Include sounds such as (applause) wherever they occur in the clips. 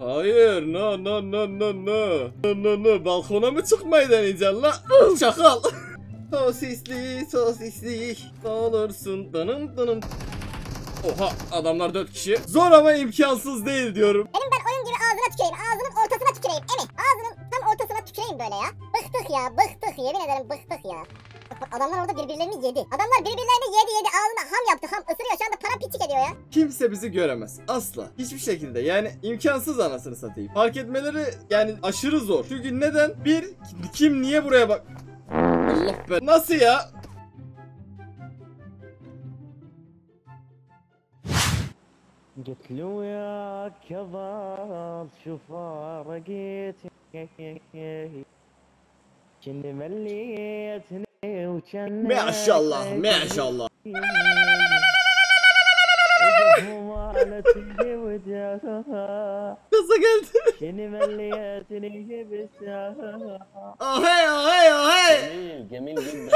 Hayır no no no no no. No no no balkona mı çıkmayı deneyeceksin la? Çakal. (laughs) sosisli sosisli olursun danım danım. Oha adamlar dört kişi. Zor ama imkansız değil diyorum. Benim ben oyun gibi ağzına tüküreyim. Ağzının ortasına tüküreyim. Emi. Ağzının tam ortasına tüküreyim böyle ya. Bıktık ya bıktık. Yemin ederim bıktık ya Bak, bak, Adamlar orada birbirlerini yedi. Adamlar birbirlerini yedi yedi. Ağzına ham yaptı ham. Isırıyor şu anda para piçik ediyor ya. Kimse bizi göremez. Asla. Hiçbir şekilde. Yani imkansız anasını satayım. Fark etmeleri yani aşırı zor. Çünkü neden? Bir, kim niye buraya bak... Allah be. Nasıl ya? قلت له يا كبار شو فارقت كني مليتني وكان Maşallah, ee, maşallah. (laughs) Kıza geldi. Ahey ahey ahey. Cemil, Cemil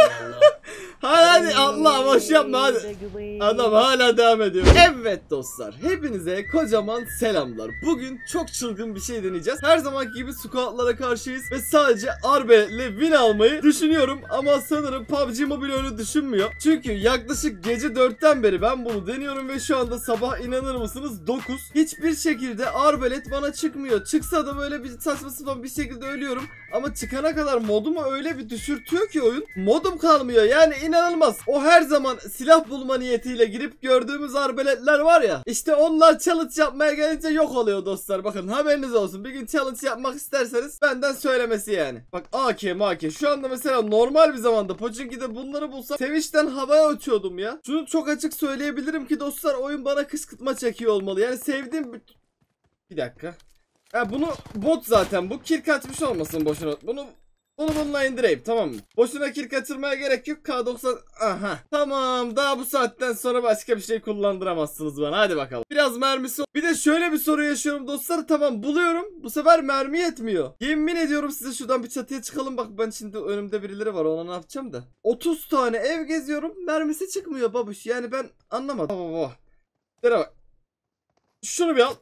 Hadi Allah boş yapma hadi. Adam hala devam ediyor. Evet dostlar, hepinize kocaman selamlar. Bugün çok çılgın bir şey deneyeceğiz. Her zamanki gibi squatlara karşıyız ve sadece arbeletle win almayı düşünüyorum ama sanırım PUBG Mobile öyle düşünmüyor. Çünkü yaklaşık gece 4'ten beri ben bunu deniyorum ve şu anda sabah inanır mısınız 9. Hiçbir şekilde arbelet bana çıkmıyor. Çıksa da böyle bir saçma sapan bir şekilde ölüyorum. Ama çıkana kadar modumu öyle bir düşürtüyor ki oyun. Modum kalmıyor yani inanılmaz. O her zaman silah bulma niyetiyle girip gördüğümüz arbeletler var ya. İşte onlar challenge yapmaya gelince yok oluyor dostlar. Bakın haberiniz olsun. Bir gün challenge yapmak isterseniz benden söylemesi yani. Bak AK AK. Şu anda mesela normal bir zamanda Pochinki'de bunları bulsam sevinçten havaya uçuyordum ya. Şunu çok açık söyleyebilirim ki dostlar oyun bana kıskırtma çekiyor olmalı. Yani sevdiğim... bir- dakika. Ha bunu bot zaten bu kill kaçmış olmasın boşuna. Bunu bunu bununla indireyim tamam mı? Boşuna kill kaçırmaya gerek yok. K90 aha. Tamam daha bu saatten sonra başka bir şey kullandıramazsınız bana. Hadi bakalım. Biraz mermisi. Bir de şöyle bir soru yaşıyorum dostlar. Tamam buluyorum. Bu sefer mermi yetmiyor. Yemin ediyorum size şuradan bir çatıya çıkalım. Bak ben şimdi önümde birileri var. Ona ne yapacağım da. 30 tane ev geziyorum. Mermisi çıkmıyor babuş. Yani ben anlamadım. Baba baba. Şuraya bak. Şunu bir al.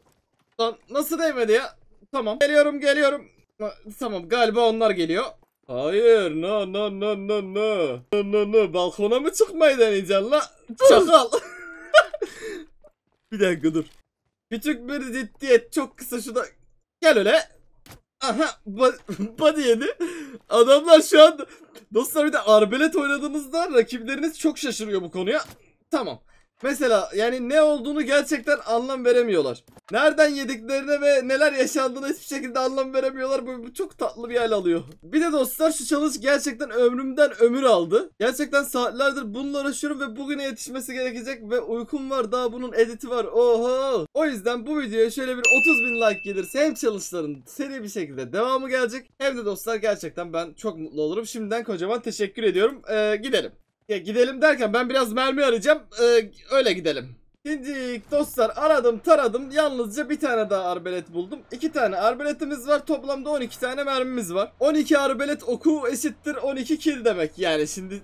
Lan nasıl değmedi ya? Tamam. Geliyorum geliyorum. Tamam galiba onlar geliyor. Hayır no no no no no. No no no balkona mı çıkmayı deneyeceksin la? Çakal. (laughs) bir dakika dur. Küçük bir ciddiyet çok kısa şurada. Gel öyle. Aha (laughs) body yedi. Adamlar şu an dostlar bir de arbelet oynadığınızda rakipleriniz çok şaşırıyor bu konuya. Tamam. Mesela yani ne olduğunu gerçekten anlam veremiyorlar. Nereden yediklerine ve neler yaşandığına hiçbir şekilde anlam veremiyorlar. Bu, bu çok tatlı bir hal alıyor. Bir de dostlar şu challenge gerçekten ömrümden ömür aldı. Gerçekten saatlerdir bununla uğraşıyorum ve bugüne yetişmesi gerekecek ve uykum var daha bunun editi var. Oho. O yüzden bu videoya şöyle bir 30 bin like gelirse hem challenge'ların seri bir şekilde devamı gelecek. Hem de dostlar gerçekten ben çok mutlu olurum. Şimdiden kocaman teşekkür ediyorum. Ee, gidelim. Ya gidelim derken ben biraz mermi arayacağım. Ee, öyle gidelim. Şimdi dostlar aradım taradım yalnızca bir tane daha arbelet buldum. İki tane arbeletimiz var toplamda 12 tane mermimiz var. 12 arbelet oku eşittir 12 kill demek yani şimdi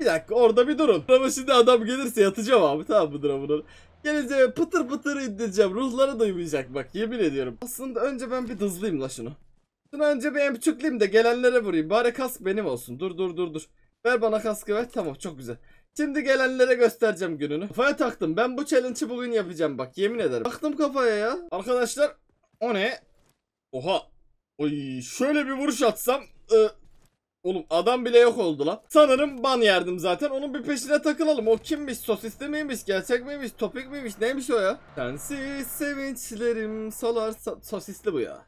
bir dakika orada bir durun. Ama şimdi adam gelirse yatacağım abi tamam mıdır bunu? Gelince pıtır pıtır indireceğim ruhları duymayacak bak yemin ediyorum. Aslında önce ben bir hızlıyım la şunu. Şunu önce bir emçükleyeyim de gelenlere vurayım. Bari kask benim olsun. Dur dur dur dur. Ver bana kaskı ver. Tamam çok güzel. Şimdi gelenlere göstereceğim gününü. Kafaya taktım. Ben bu challenge'ı bugün yapacağım bak yemin ederim. Taktım kafaya ya. Arkadaşlar o ne? Oha. Oy şöyle bir vuruş atsam. ı, Oğlum adam bile yok oldu lan. Sanırım ban yerdim zaten. Onun bir peşine takılalım. O kimmiş? Sosisli miymiş? Gerçek miymiş? Topik miymiş? Neymiş o ya? Sensiz sevinçlerim solar so- sosisli bu ya.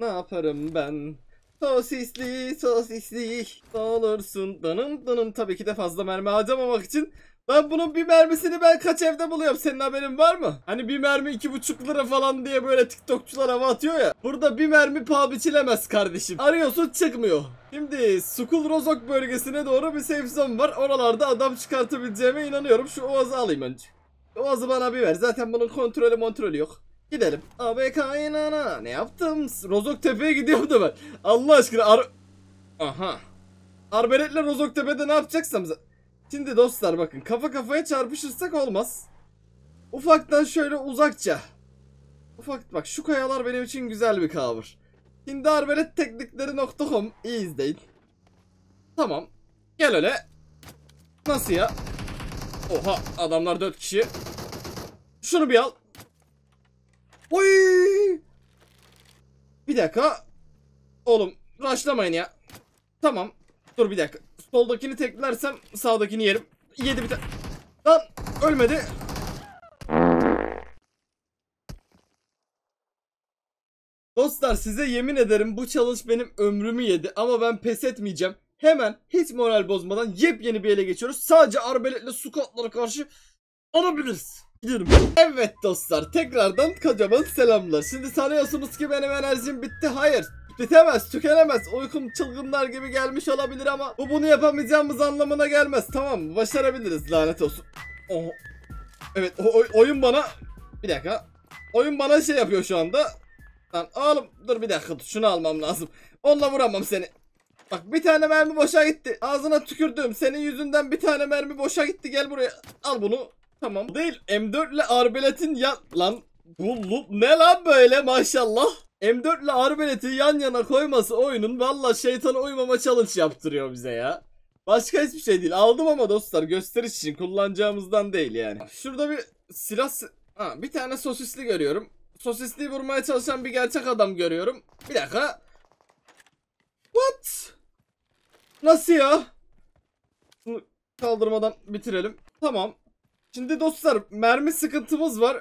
Ne yaparım ben? Sosisli sosisli olursun danım danım tabii ki de fazla mermi harcamamak için ben bunun bir mermisini ben kaç evde buluyorum senin haberin var mı? Hani bir mermi iki buçuk lira falan diye böyle tiktokçular hava atıyor ya. Burada bir mermi paha biçilemez kardeşim. Arıyorsun çıkmıyor. Şimdi Sukul Rozok bölgesine doğru bir safe zone var. Oralarda adam çıkartabileceğime inanıyorum. Şu oğazı alayım önce. Oğazı bana bir ver. Zaten bunun kontrolü kontrolü yok. Gidelim. Abi kaynana. Ne yaptım? Rozok Tepe'ye gidiyordu ben. Allah aşkına ar... Aha. Arbeletle Rozok Tepe'de ne yapacaksam... Şimdi dostlar bakın kafa kafaya çarpışırsak olmaz. Ufaktan şöyle uzakça. Ufak bak şu kayalar benim için güzel bir cover. Şimdi arbeletteknikleri.com iyi izleyin. Tamam. Gel öyle. Nasıl ya? Oha adamlar 4 kişi. Şunu bir al. Oy! Bir dakika. Oğlum rushlamayın ya. Tamam. Dur bir dakika. Soldakini teklersem sağdakini yerim. Yedi bir tane. Lan ölmedi. Dostlar size yemin ederim bu challenge benim ömrümü yedi ama ben pes etmeyeceğim. Hemen hiç moral bozmadan yepyeni bir ele geçiyoruz. Sadece arbeletle squatlara karşı alabiliriz. Gidiyorum. Evet dostlar tekrardan kocaman selamlar. Şimdi sanıyorsunuz ki benim enerjim bitti. Hayır. Bitemez, tükenemez. Uykum çılgınlar gibi gelmiş olabilir ama bu bunu yapamayacağımız anlamına gelmez. Tamam? Başarabiliriz lanet olsun. Oh. Evet o, oy- oyun bana... Bir dakika. Oyun bana şey yapıyor şu anda. Lan oğlum dur bir dakika şunu almam lazım. Onunla vuramam seni. Bak bir tane mermi boşa gitti. Ağzına tükürdüm. Senin yüzünden bir tane mermi boşa gitti. Gel buraya. Al bunu. Tamam. Değil. M4 ile arbeletin yan... Lan bu loot ne lan böyle maşallah. M4 ile arbeleti yan yana koyması oyunun valla şeytana uymama challenge yaptırıyor bize ya. Başka hiçbir şey değil. Aldım ama dostlar gösteriş için kullanacağımızdan değil yani. Şurada bir silah... si- Ha, bir tane sosisli görüyorum. Sosisliyi vurmaya çalışan bir gerçek adam görüyorum. Bir dakika. What? Nasıl ya? Bunu kaldırmadan bitirelim. Tamam. Şimdi dostlar mermi sıkıntımız var.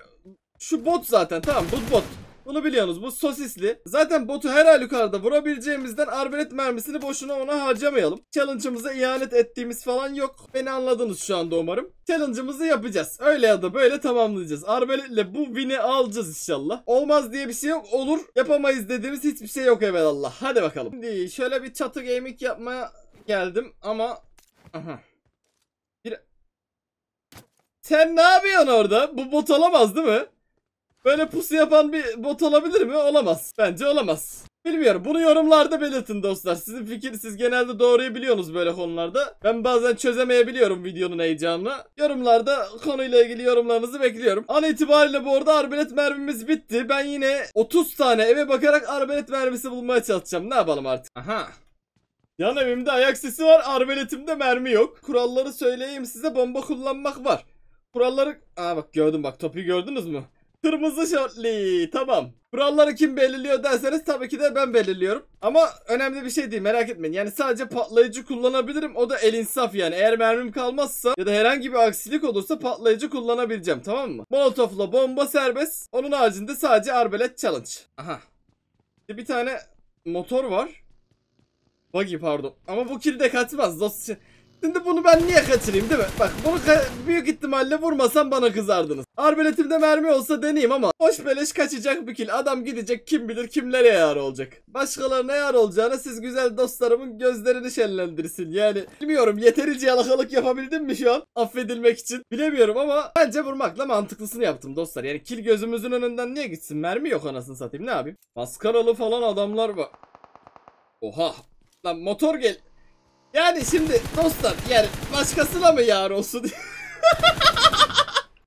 Şu bot zaten tamam bu bot. Bunu biliyorsunuz bu sosisli. Zaten botu her halükarda vurabileceğimizden arbelet mermisini boşuna ona harcamayalım. Challenge'ımıza ihanet ettiğimiz falan yok. Beni anladınız şu anda umarım. Challenge'ımızı yapacağız. Öyle ya da böyle tamamlayacağız. Arbeletle bu win'i alacağız inşallah. Olmaz diye bir şey yok. Olur. Yapamayız dediğimiz hiçbir şey yok evelallah. Hadi bakalım. Şimdi şöyle bir çatı gaming yapmaya geldim ama... Aha. Sen ne yapıyorsun orada? Bu bot olamaz değil mi? Böyle pusu yapan bir bot olabilir mi? Olamaz. Bence olamaz. Bilmiyorum. Bunu yorumlarda belirtin dostlar. Sizin fikir siz genelde doğruyu biliyorsunuz böyle konularda. Ben bazen çözemeyebiliyorum videonun heyecanını. Yorumlarda konuyla ilgili yorumlarınızı bekliyorum. An itibariyle bu arada arbelet mermimiz bitti. Ben yine 30 tane eve bakarak arbelet mermisi bulmaya çalışacağım. Ne yapalım artık? Aha. Yan evimde ayak sesi var. Arbeletimde mermi yok. Kuralları söyleyeyim size. Bomba kullanmak var. Kuralları... Aa bak gördüm bak topu gördünüz mü? Kırmızı şortli. Tamam. Kuralları kim belirliyor derseniz tabii ki de ben belirliyorum. Ama önemli bir şey değil merak etmeyin. Yani sadece patlayıcı kullanabilirim. O da el insaf yani. Eğer mermim kalmazsa ya da herhangi bir aksilik olursa patlayıcı kullanabileceğim tamam mı? Molotofla bomba serbest. Onun haricinde sadece arbelet challenge. Aha. Bir tane motor var. Buggy pardon. Ama bu kill de kaçmaz dost. Şimdi bunu ben niye kaçırayım değil mi? Bak bunu büyük ihtimalle vurmasam bana kızardınız. Arbeletimde mermi olsa deneyeyim ama hoş beleş kaçacak bir kill. Adam gidecek kim bilir kimlere yar olacak. Başkalarına yar olacağına siz güzel dostlarımın gözlerini şenlendirsin. Yani bilmiyorum yeterince yalakalık yapabildim mi şu an affedilmek için? Bilemiyorum ama bence vurmakla mantıklısını yaptım dostlar. Yani kill gözümüzün önünden niye gitsin? Mermi yok anasını satayım ne yapayım? Maskaralı falan adamlar var. Oha. Lan motor gel. Yani şimdi dostlar yani başkasına mı yar olsun? (laughs)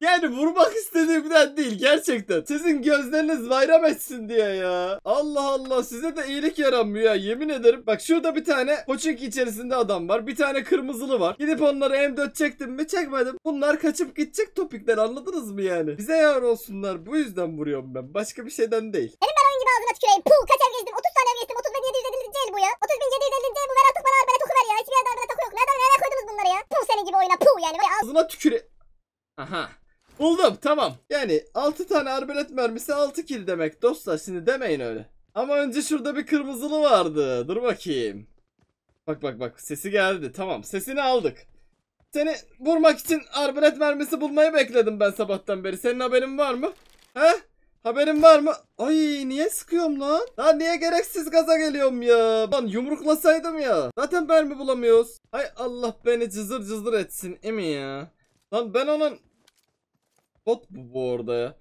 yani vurmak istediğimden değil gerçekten. Sizin gözleriniz bayram etsin diye ya. Allah Allah size de iyilik yaranmıyor ya yemin ederim. Bak şurada bir tane Pochinki içerisinde adam var. Bir tane kırmızılı var. Gidip onları M4 çektim mi çekmedim. Bunlar kaçıp gidecek topikler anladınız mı yani? Bize yar olsunlar bu yüzden vuruyorum ben. Başka bir şeyden değil. Oyun gibi ağzına tüküreyim. Puh kaç ev gezdim. 30 tane ev gezdim. 30 bin 750 cel bu ya. 30 bin 750 cel bu. Ver artık bana arbelet oku ver ya. Hiçbir yerde arbelet oku yok. Nereden nereye koydunuz bunları ya? Puh senin gibi oyuna. Puh yani. Vay Ağzına tüküre... Aha. Buldum tamam. Yani 6 tane arbelet mermisi 6 kill demek dostlar şimdi demeyin öyle. Ama önce şurada bir kırmızılı vardı. Dur bakayım. Bak bak bak sesi geldi tamam sesini aldık. Seni vurmak için arbelet mermisi bulmayı bekledim ben sabahtan beri. Senin haberin var mı? He? Haberin var mı? Ay niye sıkıyorum lan? Lan niye gereksiz gaza geliyorum ya? Lan yumruklasaydım ya. Zaten mermi bulamıyoruz. Hay Allah beni cızır cızır etsin emi ya. Lan ben onun... Bot bu bu arada ya.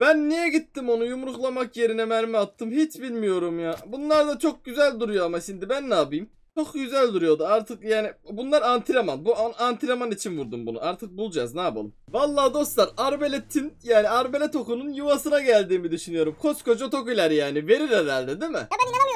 Ben niye gittim onu yumruklamak yerine mermi attım hiç bilmiyorum ya. Bunlar da çok güzel duruyor ama şimdi ben ne yapayım? Çok güzel duruyordu. Artık yani bunlar antrenman. Bu an- antrenman için vurdum bunu. Artık bulacağız. Ne yapalım? Vallahi dostlar Arbeletin yani Arbelet okunun yuvasına geldiğimi düşünüyorum. Koskoca tokuler yani. Verir herhalde değil mi? Ya ben inanamıyorum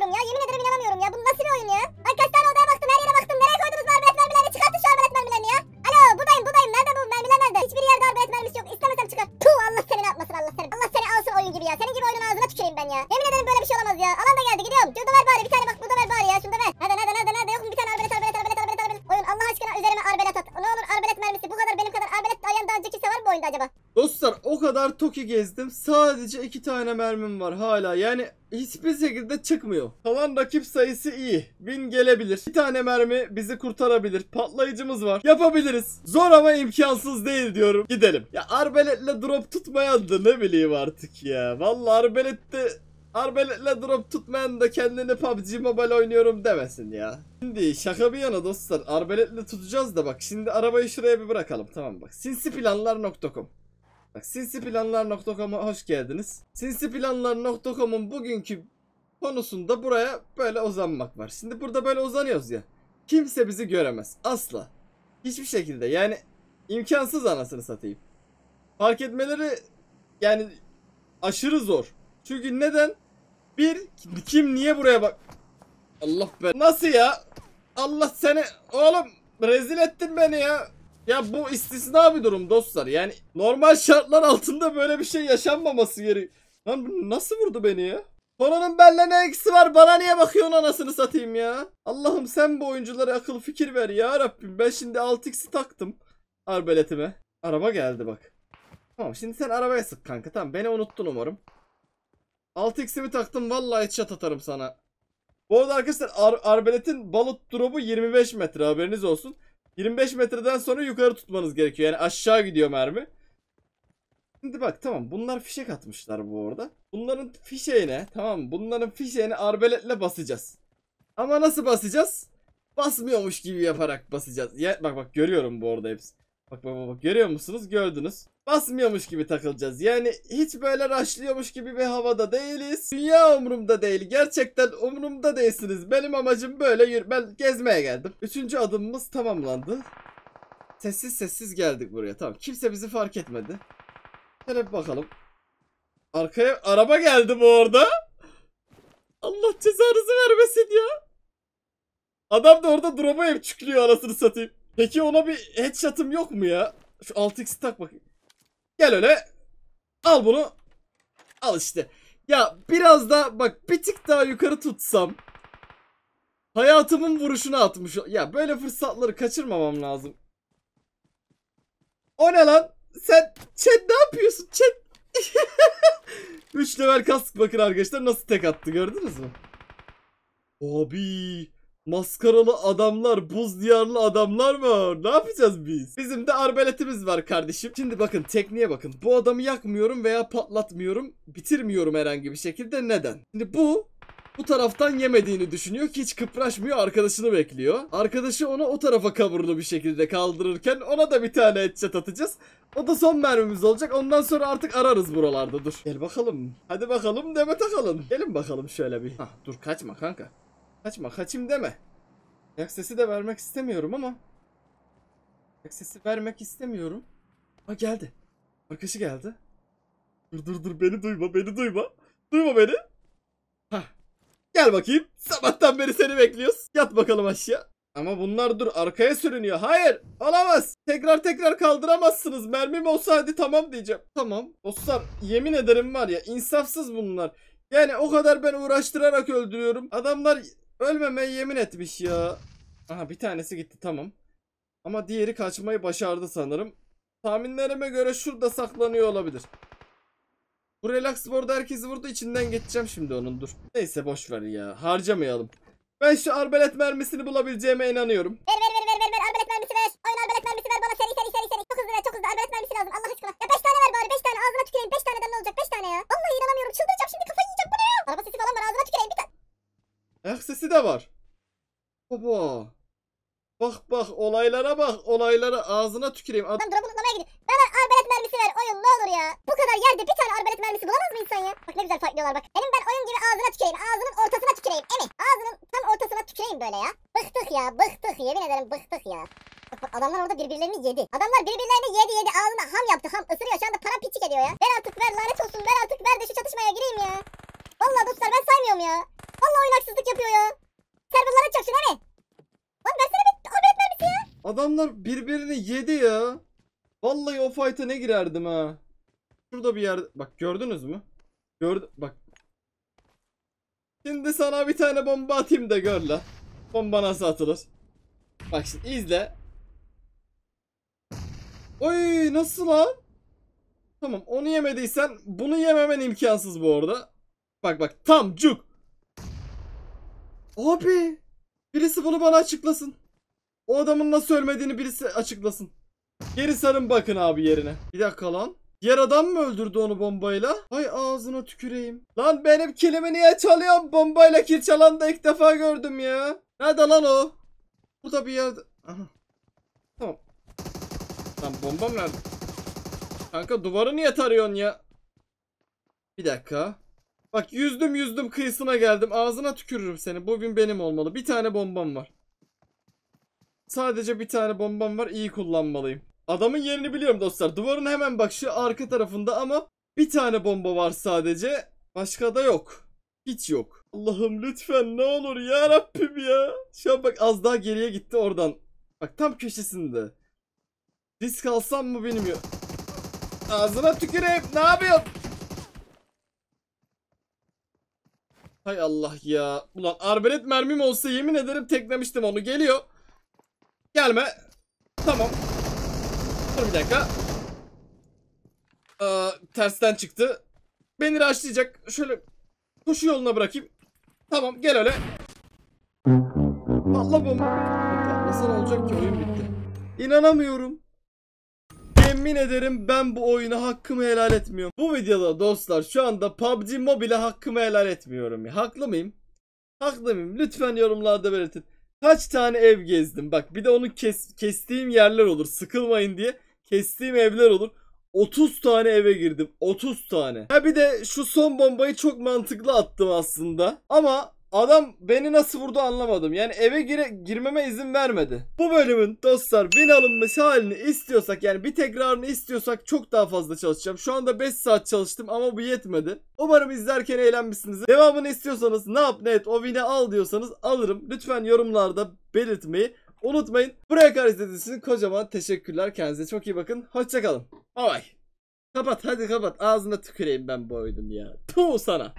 12 gezdim. Sadece 2 tane mermim var hala. Yani hiçbir şekilde çıkmıyor. Kalan rakip sayısı iyi. Bin gelebilir. Bir tane mermi bizi kurtarabilir. Patlayıcımız var. Yapabiliriz. Zor ama imkansız değil diyorum. Gidelim. Ya arbeletle drop tutmayan da ne bileyim artık ya. Vallahi arbelette Arbeletle drop tutmayan da kendini PUBG Mobile oynuyorum demesin ya. Şimdi şaka bir yana dostlar arbeletle tutacağız da bak şimdi arabayı şuraya bir bırakalım tamam bak. Sinsiplanlar.com Bak sinsiplanlar.com'a hoş geldiniz. Sinsiplanlar.com'un bugünkü konusunda buraya böyle uzanmak var. Şimdi burada böyle uzanıyoruz ya. Kimse bizi göremez. Asla. Hiçbir şekilde yani imkansız anasını satayım. Fark etmeleri yani aşırı zor. Çünkü neden? Bir, kim niye buraya bak... Allah be. Nasıl ya? Allah seni... Oğlum rezil ettin beni ya. Ya bu istisna bir durum dostlar. Yani normal şartlar altında böyle bir şey yaşanmaması gerek. Lan nasıl vurdu beni ya? Konanın benimle ne eksi var? Bana niye bakıyorsun anasını satayım ya? Allah'ım sen bu oyunculara akıl fikir ver ya Rabbim. Ben şimdi 6x'i taktım arbeletime. Araba geldi bak. Tamam şimdi sen arabaya sık kanka. Tamam beni unuttun umarım. 6x'imi taktım vallahi headshot atarım sana. Bu arada arkadaşlar ar- arbeletin balut drop'u 25 metre haberiniz olsun. 25 metreden sonra yukarı tutmanız gerekiyor. Yani aşağı gidiyor mermi. Şimdi bak tamam bunlar fişek atmışlar bu arada. Bunların fişeğine tamam? Bunların fişeğine arbeletle basacağız. Ama nasıl basacağız? Basmıyormuş gibi yaparak basacağız. Ya, bak bak görüyorum bu arada hepsi. Bak bak, bak görüyor musunuz? Gördünüz. Basmıyormuş gibi takılacağız. Yani hiç böyle raşlıyormuş gibi bir havada değiliz. Dünya umurumda değil. Gerçekten umurumda değilsiniz. Benim amacım böyle yürü. Ben gezmeye geldim. Üçüncü adımımız tamamlandı. Sessiz sessiz geldik buraya. Tamam. Kimse bizi fark etmedi. Şöyle bir bakalım. Arkaya araba geldi bu orada. Allah cezanızı vermesin ya. Adam da orada drop'a hep çıkıyor anasını satayım. Peki ona bir headshot'ım yok mu ya? Şu 6x'i tak bakayım. Gel öyle. Al bunu. Al işte. Ya biraz da bak bir tık daha yukarı tutsam. Hayatımın vuruşunu atmış. Ya böyle fırsatları kaçırmamam lazım. O ne lan? Sen chat ne yapıyorsun? Chat. (laughs) 3 level kask bakın arkadaşlar nasıl tek attı gördünüz mü? Abi maskaralı adamlar, buz diyarlı adamlar var. Ne yapacağız biz? Bizim de arbeletimiz var kardeşim. Şimdi bakın tekniğe bakın. Bu adamı yakmıyorum veya patlatmıyorum. Bitirmiyorum herhangi bir şekilde. Neden? Şimdi bu bu taraftan yemediğini düşünüyor ki hiç kıpraşmıyor arkadaşını bekliyor. Arkadaşı onu o tarafa kaburlu bir şekilde kaldırırken ona da bir tane headshot atacağız. O da son mermimiz olacak. Ondan sonra artık ararız buralarda dur. Gel bakalım. Hadi bakalım deme takalım. Gelin bakalım şöyle bir. Hah dur kaçma kanka. Kaçma kaçayım deme. Ayak sesi de vermek istemiyorum ama. Ayak sesi vermek istemiyorum. Ha geldi. Arkadaşı geldi. Dur dur dur beni duyma beni duyma. Duyma beni. Hah. Gel bakayım. Sabahtan beri seni bekliyoruz. Yat bakalım aşağı. Ama bunlar dur arkaya sürünüyor. Hayır olamaz. Tekrar tekrar kaldıramazsınız. Mermim olsa hadi tamam diyeceğim. Tamam. Dostlar yemin ederim var ya insafsız bunlar. Yani o kadar ben uğraştırarak öldürüyorum. Adamlar ölmemeye yemin etmiş ya. Aha bir tanesi gitti tamam. Ama diğeri kaçmayı başardı sanırım. Tahminlerime göre şurada saklanıyor olabilir. Bu relax board herkesi vurdu içinden geçeceğim şimdi onun dur. Neyse boş ver ya harcamayalım. Ben şu arbelet mermisini bulabileceğime inanıyorum. Ver ver de var. Baba. Bak bak olaylara bak olaylara ağzına tüküreyim. Ad- Lan drop'u lootlamaya gidiyor. Bana arbelet mermisi ver oyun ne olur ya. Bu kadar yerde bir tane arbelet mermisi bulamaz mı insan ya? Bak ne güzel fightlıyorlar bak. Benim ben oyun gibi ağzına tüküreyim ağzının ortasına tüküreyim. Emi ağzının tam ortasına tüküreyim böyle ya. Bıktık ya bıktık yemin ederim bıktık ya. Bak bak adamlar orada birbirlerini yedi. Adamlar birbirlerini yedi yedi ağzına ham yaptı ham ısırıyor şu anda para piçik ediyor ya. Ver artık ver lanet olsun ver artık ver de şu çatışmaya gireyim ya. Vallahi dostlar ben saymıyorum ya. Vallahi oyun haksızlık yapıyor ya. Serverlara çaksın he mi? Lan versene bir arbelet mermisi ya. Adamlar birbirini yedi ya. Vallahi o fight'a ne girerdim ha. Şurada bir yerde. Bak gördünüz mü? Gördü. Bak. Şimdi sana bir tane bomba atayım da gör la. Bomba nasıl atılır? Bak şimdi izle. Oy nasıl lan? Tamam onu yemediysen bunu yememen imkansız bu arada. Bak bak tam cuk. Abi. Birisi bunu bana açıklasın. O adamın nasıl ölmediğini birisi açıklasın. Geri sarın bakın abi yerine. Bir dakika lan. Diğer adam mı öldürdü onu bombayla? Ay ağzına tüküreyim. Lan benim kilimi niye çalıyorsun? Bombayla kil çalan da ilk defa gördüm ya. Nerede lan o? Burada bir yerde. Aha. Tamam. Lan bombam nerede? Kanka duvarı niye tarıyorsun ya? Bir dakika. Bak yüzdüm yüzdüm kıyısına geldim. Ağzına tükürürüm seni. Bu bin benim olmalı. Bir tane bombam var. Sadece bir tane bombam var. iyi kullanmalıyım. Adamın yerini biliyorum dostlar. Duvarın hemen bak şu arka tarafında ama bir tane bomba var sadece. Başka da yok. Hiç yok. Allah'ım lütfen ne olur ya Rabbim ya. Şu an bak az daha geriye gitti oradan. Bak tam köşesinde. Risk alsam mı bilmiyorum. Ağzına tüküreyim. Ne yapıyorsun? Hay Allah ya. Ulan arbelet mermim olsa yemin ederim teklemiştim onu. Geliyor. Gelme. Tamam. Dur bir dakika. Aa, tersten çıktı. Beni raşlayacak. Şöyle koşu yoluna bırakayım. Tamam gel öyle. Allah bomba. Ne olacak ki oyun bitti. İnanamıyorum. Yemin ederim ben bu oyuna hakkımı helal etmiyorum. Bu videoda dostlar şu anda PUBG Mobile hakkımı helal etmiyorum. Haklı mıyım? Haklı mıyım? Lütfen yorumlarda belirtin. Kaç tane ev gezdim. Bak bir de onu kes, kestiğim yerler olur. Sıkılmayın diye kestiğim evler olur. 30 tane eve girdim. 30 tane. Ha bir de şu son bombayı çok mantıklı attım aslında. Ama adam beni nasıl vurdu anlamadım. Yani eve gire, girmeme izin vermedi. Bu bölümün dostlar win alınmış halini istiyorsak yani bir tekrarını istiyorsak çok daha fazla çalışacağım. Şu anda 5 saat çalıştım ama bu yetmedi. Umarım izlerken eğlenmişsinizdir. Devamını istiyorsanız ne yap ne et o win'i al diyorsanız alırım. Lütfen yorumlarda belirtmeyi unutmayın. Buraya kadar izlediğiniz için kocaman teşekkürler. Kendinize çok iyi bakın. Hoşçakalın. Bay bay. Kapat hadi kapat. Ağzına tüküreyim ben bu oyunun ya. Tuğ sana.